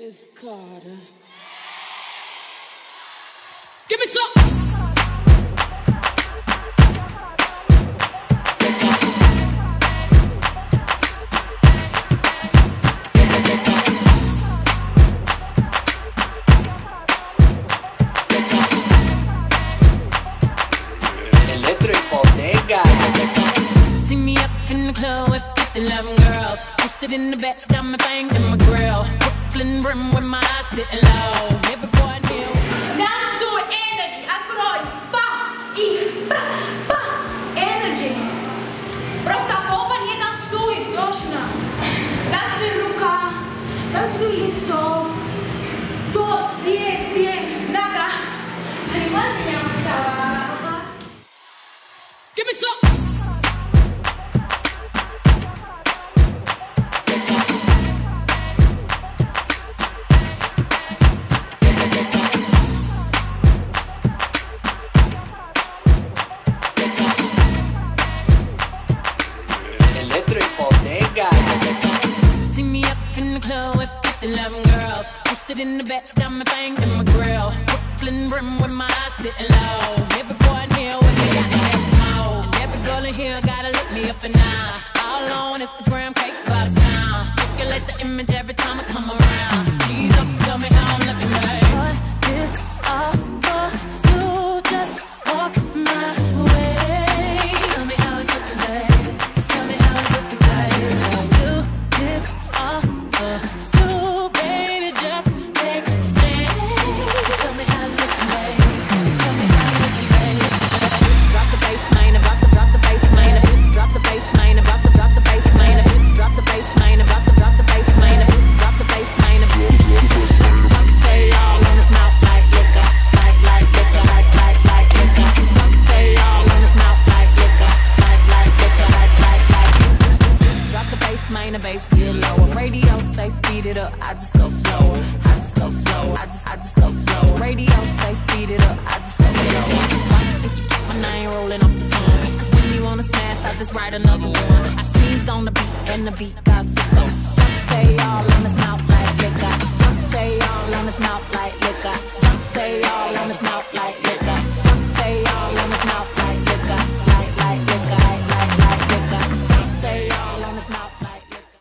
Miss Carter. Give me some. See me up in the club with 50, 11 girls. Twisted in the back, down my fangs in my grill. Brooklyn sitting low. Every boy knew. Dansuj energy, ako robi pa i pra, energy. Prosta popa nie dansuj, točno. Dansuj ruka, dansuj liso. In the club with 50, 11 girls. Twisted in the back, down my fangs in my grill. Brooklyn brim with my eyes sitting low. Every boy in here with me got that smoke. And every girl in here gotta look me up and down. All on Instagram, cake by the town. Circulate the image every bass. The bass get lower. Radio say speed it up. I just go slower. I just go slower. I just I just go slower. Radio say speed it up. I just go slower. Why you think you keep my name rolling off the tongue? 'Cause when you wanna smash, I just write another one. I sneezed on the beat and the beat got. Some say all on his mouth like liquor. Some say all on his mouth like